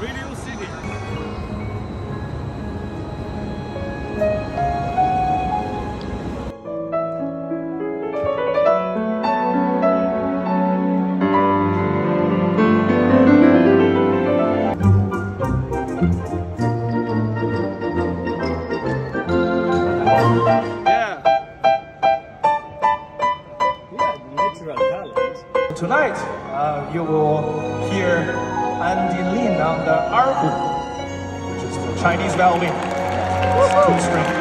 Radio City. Yeah. Yeah, natural talent. Tonight, uh, you will hear Andy the erhu, which is the Chinese. Two string.